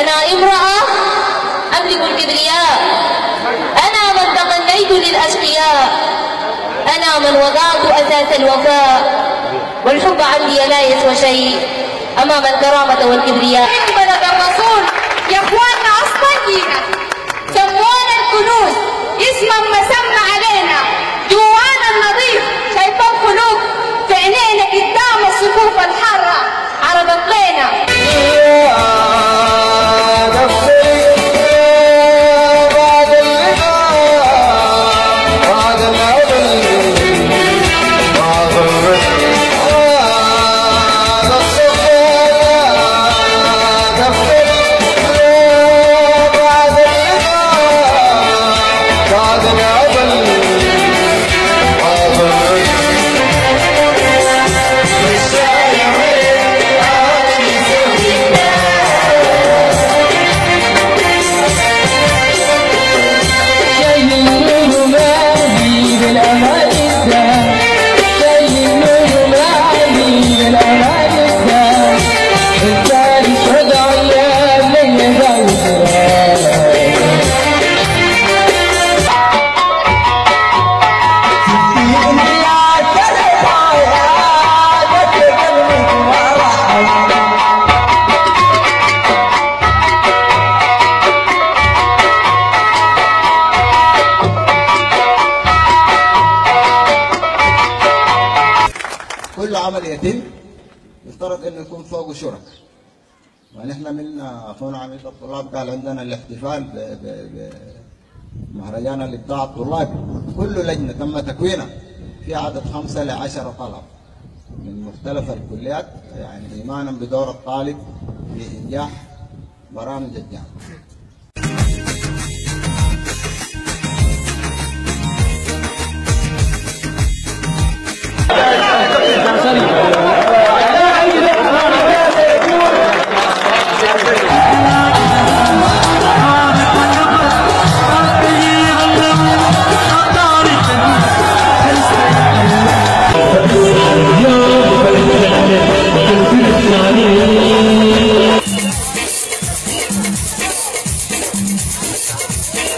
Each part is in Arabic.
أنا امرأة أملك الكبرياء. أنا من تقنيت للأشقياء. أنا من وضعت أساس الوفاء. والحب عندي لا يسوى شيء أمام الكرامة والكبرياء. الملك الرسول كل عمل يتم يفترض إنه يكون فوقه شركاء ونحن من اخونا عميد الطلاب قال عندنا الاحتفال بمهرجان الابداع الطلابي كل لجنة تم تكوينها في عدد خمسة لعشره طلب من مختلف الكليات يعني ايمانا بدور الطالب في إنجاح برامج الجامعة.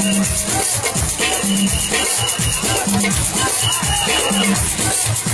Thank you.